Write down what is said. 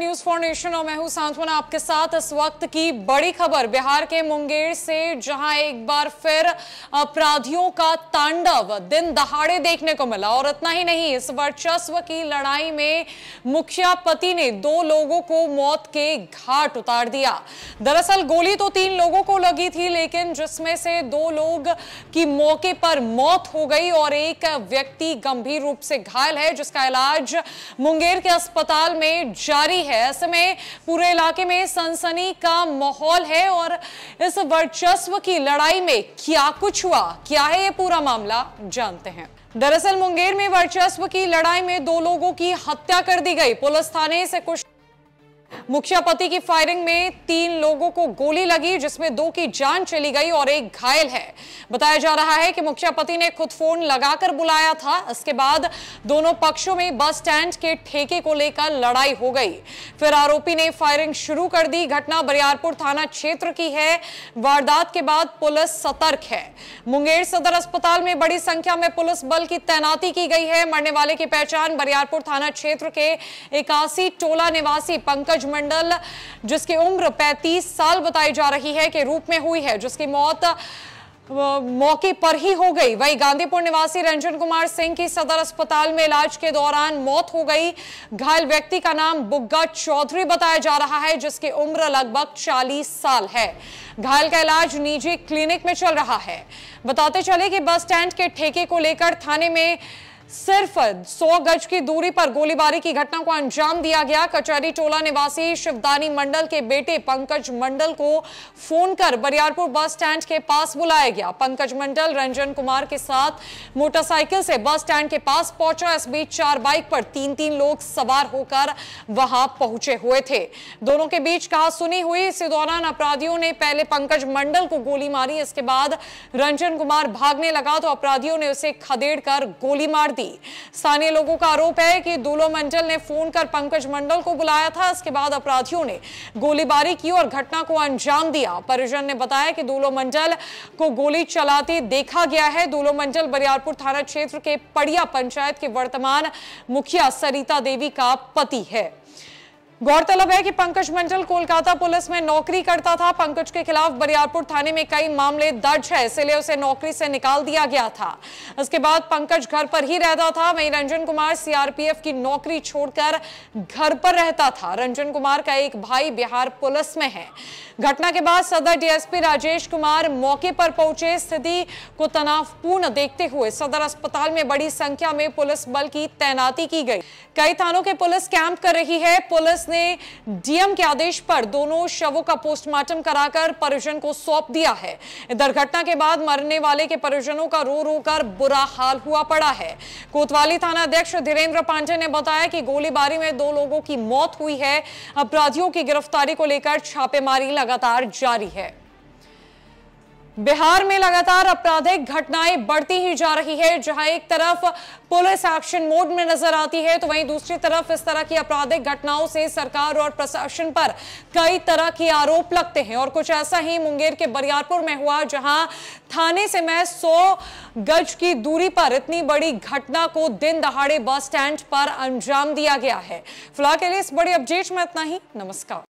News for nation और मैं हूँ सांत्वना आपके साथ इस वक्त की बड़ी खबर। बिहार के मुंगेर से जहाँ एक बार फिर अपराधियों का तांडव दिन दहाड़े देखने को मिला और इतना ही नहीं, इस वर्चस्व की लड़ाई में मुखिया पति ने दो लोगों को मौत के घाट उतार दिया। दरअसल गोली तो तीन लोगों को लगी थी, लेकिन जिसमें से दो लोग की मौके पर मौत हो गई और एक व्यक्ति गंभीर रूप से घायल है, जिसका इलाज मुंगेर के अस्पताल में जारी है। ऐसे में पूरे इलाके में सनसनी का माहौल है और इस वर्चस्व की लड़ाई में क्या कुछ हुआ? क्या है ये पूरा मामला? जानते हैं। दरअसल मुंगेर में वर्चस्व की लड़ाई में दो लोगों की हत्या कर दी गई। पुलिस थाने से कुछ मुखिया पति की फायरिंग में तीन लोगों को गोली लगी, जिसमें दो की जान चली गई और एक घायल है। बताया जा रहा है कि मुखिया पति ने खुद फ़ोन लगाकर बुलाया था। इसके बाद दोनों पक्षों में बस स्टैंड के ठेके को लेकर लड़ाई हो गई। फिर आरोपी ने फायरिंग शुरू कर दी। घटना बरियारपुर थाना क्षेत्र की है। वारदात के बाद पुलिस सतर्क है। मुंगेर सदर अस्पताल में बड़ी संख्या में पुलिस बल की तैनाती की गई है। मरने वाले की पहचान बरियारपुर थाना क्षेत्र के इक्यासी टोला निवासी पंकज मंडल जिसकी उम्र 35 साल बताई जा रही है के रूप में हुई है, जिसकी मौत मौके पर ही हो गई। वही गांधीपुर निवासी रंजन कुमार सिंह की सदर अस्पताल में इलाज के दौरान मौत हो गई। घायल व्यक्ति का नाम बुग्गा चौधरी बताया जा रहा है, जिसकी उम्र लगभग 40 साल है। घायल का इलाज निजी क्लिनिक में चल रहा है। बताते चले कि बस स्टैंड के ठेके को लेकर थाने में सिर्फ़ 100 गज की दूरी पर गोलीबारी की घटना को अंजाम दिया गया। कचहरी टोला निवासी शिवदानी मंडल के बेटे पंकज मंडल को फ़ोन कर बरियारपुर बस स्टैंड के पास बुलाया गया। पंकज मंडल रंजन कुमार के साथ मोटरसाइकिल से बस स्टैंड के पास पहुँचा। इस बीच चार बाइक पर तीन तीन लोग सवार होकर वहाँ पहुँचे हुए थे। दोनों के बीच कहा सुनी हुई। इसी दौरान अपराधियों ने पहले पंकज मंडल को गोली मारी, इसके बाद रंजन कुमार भागने लगा तो अपराधियों ने उसे खदेड़ गोली मार दी। स्थानीय लोगों का आरोप है कि दूलो मंडल ने फ़ोन कर पंकज मंडल को बुलाया था। इसके बाद अपराधियों ने गोलीबारी की और घटना को अंजाम दिया। परिजन ने बताया कि दूलो मंडल को गोली चलाते देखा गया है। दूलो मंडल बरियारपुर थाना क्षेत्र के पड़िया पंचायत के वर्तमान मुखिया सरिता देवी का पति है। गौरतलब है कि पंकज मंडल कोलकाता पुलिस में नौकरी करता था। पंकज के खिलाफ बरियारपुर थाने में कई मामले दर्ज है, इसलिए उसे नौकरी से निकाल दिया गया था। इसके बाद पंकज घर पर ही रहता था। वहीं रंजन कुमार सीआरपीएफ की नौकरी छोड़कर घर पर रहता था। रंजन कुमार का एक भाई बिहार पुलिस में है। घटना के बाद सदर डीएसपी राजेश कुमार मौके पर पहुँचे। स्थिति को तनावपूर्ण देखते हुए सदर अस्पताल में बड़ी संख्या में पुलिस बल की तैनाती की गई। कई थानों के पुलिस कैंप कर रही है। पुलिस ने डीएम के आदेश पर दोनों शवों का पोस्टमार्टम कराकर परिजन को सौंप दिया है। दुर्घटना घटना के बाद मरने वाले के परिजनों का रो रो कर बुरा हाल हुआ पड़ा है। कोतवाली थाना अध्यक्ष धीरेन्द्र पांडे ने बताया कि गोलीबारी में दो लोगों की मौत हुई है। अपराधियों की गिरफ्तारी को लेकर छापेमारी लगातार जारी है। बिहार में लगातार आपराधिक घटनाएँ बढ़ती ही जा रही है, जहाँ एक तरफ़ पुलिस एक्शन मोड में नज़र आती है तो वहीं दूसरी तरफ़ इस तरह की आपराधिक घटनाओं से सरकार और प्रशासन पर कई तरह के आरोप लगते हैं। और कुछ ऐसा ही मुंगेर के बरियारपुर में हुआ, जहाँ थाने से मैं 100 गज की दूरी पर इतनी बड़ी घटना को दिन दहाड़े बस स्टैंड पर अंजाम दिया गया है। फ़िलहाल के लिए इस बड़ी अपडेट में इतना ही। नमस्कार।